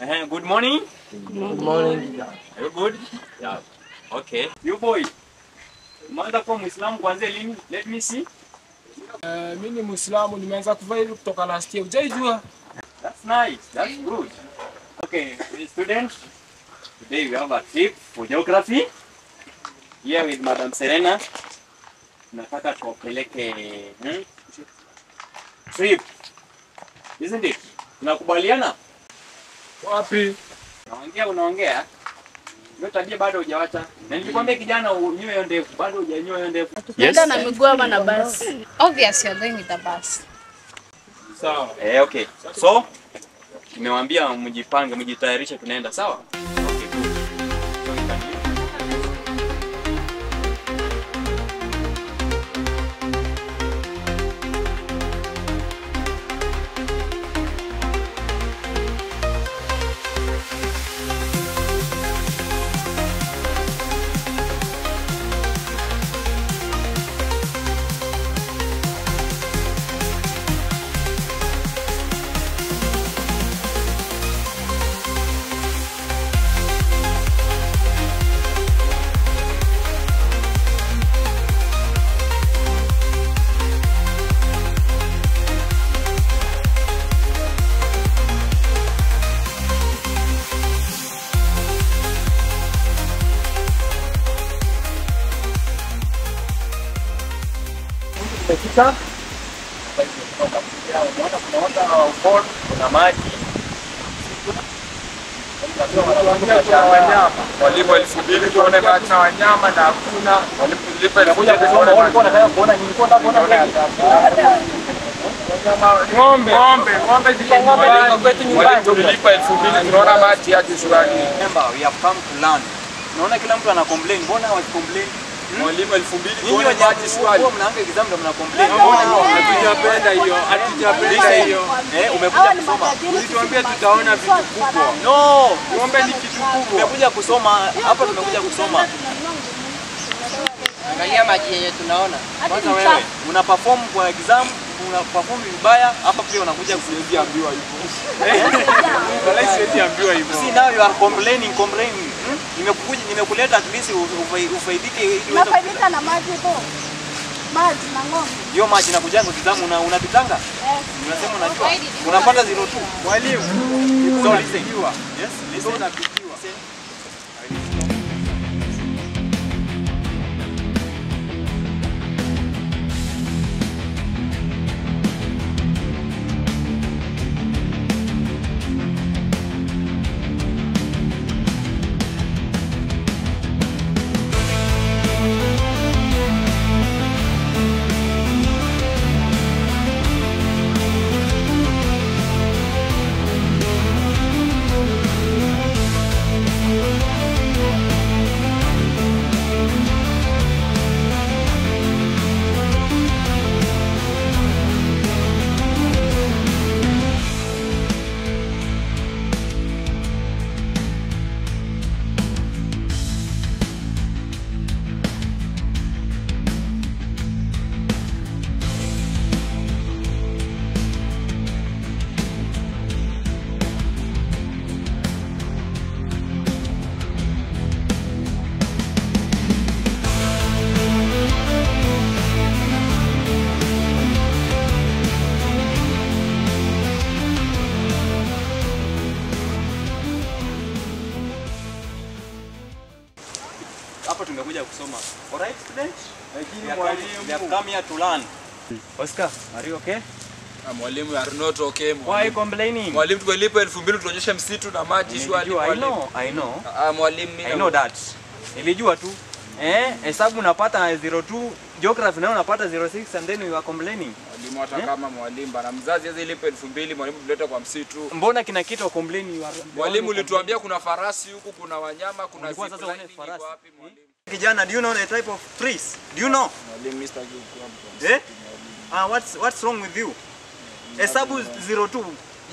Uh, good morning. Good morning. Are you good? Yeah. Okay. You boy. Umeanza kuwa Muislamu kuanzia lini? Let me see. Uh, mimi ni Muislamu nimeanza kuvaa hivi kutoka last year. Hujaijua? That's nice. That's good. Okay, students. Today we have a trip for geography. Here with Madam Serena. Nataka tuwapeleke hmm? trip. Isn't it? Tunakubaliana? Wapi? Unaongea unaongea. Ndio tabia bado hujawacha. Na nilikwambia kijana unyoe hiyo ndevu, bado hujanyoa hiyo ndevu. Tukienda na miguu ama na basi? Obvious you're going with the bus. Sawa. Eh, okay. So, nimewaambia mjipange, mjitayarishe tunaenda, sawa? Tumefika tunaona ufuoni kuna maji Walipo elfu mbili tuone na wanyama na hakuna. walipo elfu mbili tuone ng'ombe. Ng'ombe, ng'ombe. Walipolipa elfu mbili tunaona maji yake shurani. remember we have come to learn naona kila mtu ana complain mbona hawa complain Mwalimu elfu mbili mnaanga exam ndio mna complain Hatujapenda hiyo, hatujapenda hiyo. eh umekuja kusoma Ulituambia tutaona vitu kubwa. no tuombe ni kitu kubwa. tumekuja kusoma hapa tumekuja kusoma Angalia maji yenye tunaona. kwanza wewe una perform kwa exam una perform vibaya hapa pia unakuja ku hivyo. Wala siwezi hivyo. See now you are complaining, complaining. Hmm? Nimekuja nimekuleta at least ufaidike ili uweze Unafaidika na maji tu. Maji na ng'ombe. hiyo maji na kujanga kitamu na unapitanga? Yes. Unasema unajua. Unapata 02. Mwalimu, So listen. Yes, Listen. Hapa tumekuja kusoma. Alright students? Lakini mwalimu, we have come here to learn. Oscar, are you okay? Ah, Mwalimu you are not okay. Mwalimu. Why Mwalimu, complaining? mwalimu tumelipa elfu mbili tuonyeshe msitu na maji. Nilijua, I know, I know. Ah, mwalimu I know that. Nilijua tu. Eh, hesabu unapata 02, geography nayo unapata 06 and then you are complaining. Mwalimu hata kama mwalimu bana mzazi yeye ilipe elfu mbili mwalimu tuleta kwa msitu. Mbona kina kitu complain you are Mwalimu ulituambia kuna farasi huku, kuna wanyama, kuna ziplining, farasi. wapi mwalimu? Kijana, do you know the type of trees? Do you know? Eh? Ah, what's what's wrong with you? Hesabu 02,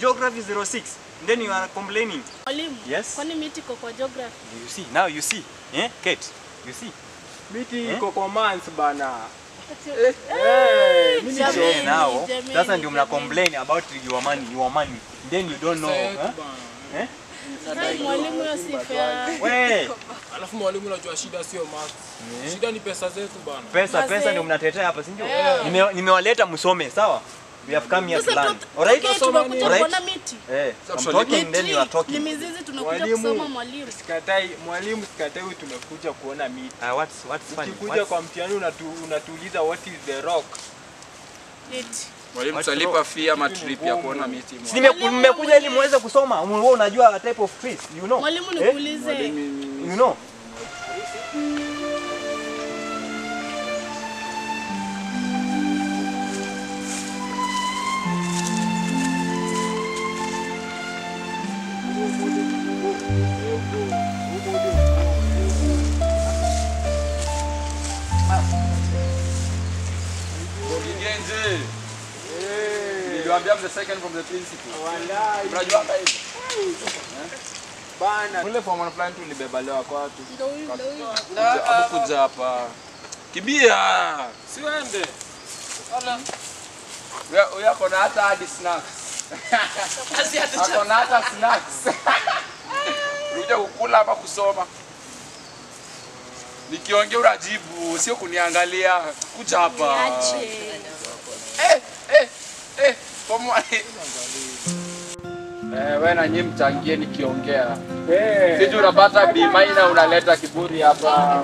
geography 06. Then you are complaining. Mwalimu, Yes. kwani miti iko kwa geography? You see, now you see. Eh, Kate, you see. Miti Eh? iko kwa months bana. Eh, Eh, now, jameni, sasa ndio mna complain about your money, your money. Then you don't know. Huh? Eh? Mwalimu hiyo si fair. We, Alafu mwalimu, unajua shida sio maths. Shida ni pesa zetu bana. pesa pesa ndio mnatetea hapa, si ndio? Nimewaleta msome, sawa? We have come here to learn. Alright? Alright? kuona miti. Eh, I'm talking then you are Ni talking. mizizi tunakuja Mwalimu. kusoma mwalimu. Sikatai, mwalimu sikatai tumekuja kuona miti. Ah, what's what's funny? Ukikuja kwa mtihani unatuliza unatuuliza what is the rock. Miti. Mwalimu tutalipa fee ama trip ya kuona miti. Si nimekuja ili muweze kusoma. Wewe unajua type of trees, you know? Mwalimu Eh? nikuulize. You know? Niliwaambia the second from the principal. Unajua hata hivyo. Bana, Ule form one fulani tulibeba leo kwa watu. Ndio ndio. Hapo kuja hapa. Kibia. Siwende. Hala. Huyo ako na hata hadi snacks. Ako na hata snacks. Kuja kukula hapa kusoma. Nikiongea unajibu, sio kuniangalia. Kuja hapa. Eh, eh, eh. Eh, wewe na nyinyi mchangie nikiongea. Sisi unapata B minor unaleta kiburi hapa.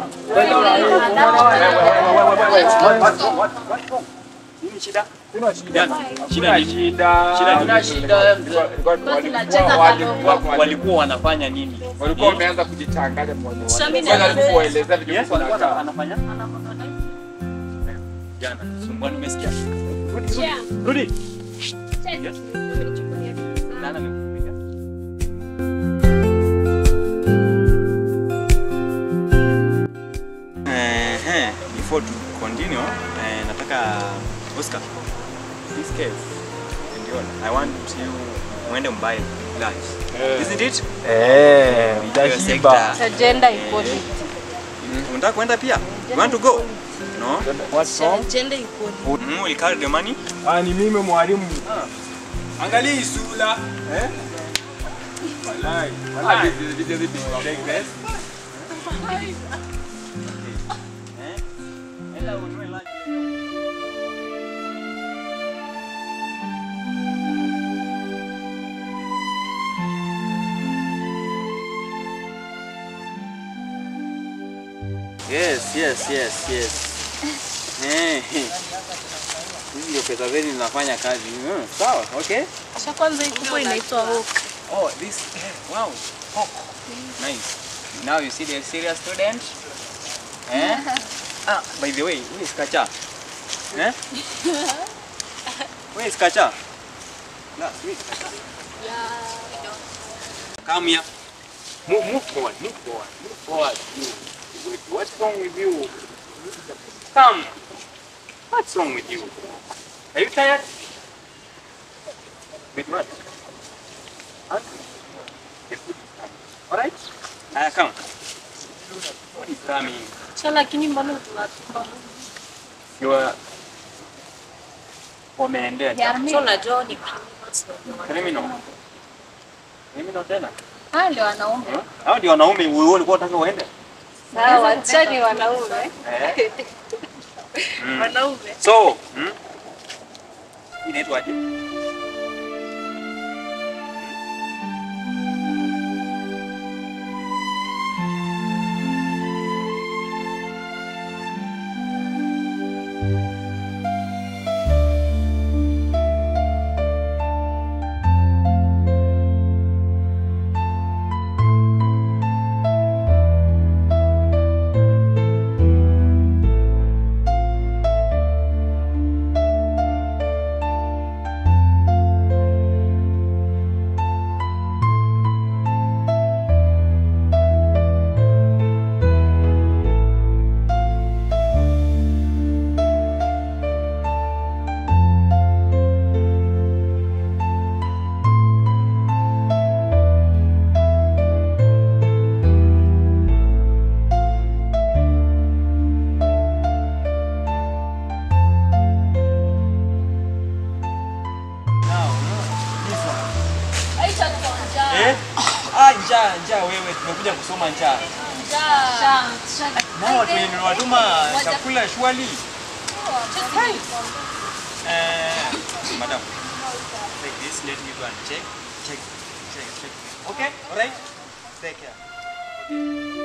Nini shida? Kuna shida. Shida ni Shida. Shida ni- shida. Walikuwa wanafanya nini? walikuwa wameanza kujichanganya mmoja vitu? Jana. Sumbua nimesikia. Rudi. Before to continue, eh, nataka Oscar, this case, I want you mwende mbaye lunch. Isn't it? Eh, yeah. utashiba. Agenda equality. Unataka kwenda pia? You want to go? No? What wrong? Jende iko. Mm, will carry the money. Ah, ni mimi mwalimu. Angalia hii sura. Eh? Walai. Ah, this is- this. Take this. Eh? Enda Yes, yes, yes, yes. Eh. Hizi ndio pesa zenu zinafanya kazi. Mm, sawa, okay? Cha kwanza hii kubwa inaitwa hook. Oh, this, wow, Hawk. Nice. Now you see the serious student. Eh? ah, by the way, who is Kacha? Eh? Where is Kacha? Last week. Come here. Move, move forward, move forward, move forward. You. What's wrong with you? Come. What's wrong with you? Are you tired? With what? Alright? Uh, come. What is coming? Lakini mbona tunatupa? You are wameendea So unajua ni criminal. Criminal tena. Ah, ndio wanaume. Hao ndio wanaume wewe ulikuwa unataka uende? Sawa, acha wanaume. Eh? Wanaume. So, hmm? Inaitwaje? Wewe tumekuja kusoma njaa. Nao watu wenye chakula shwali. Eh, madam. Like this, let me go and check. Check. Check. Check. Okay? All right? Take care.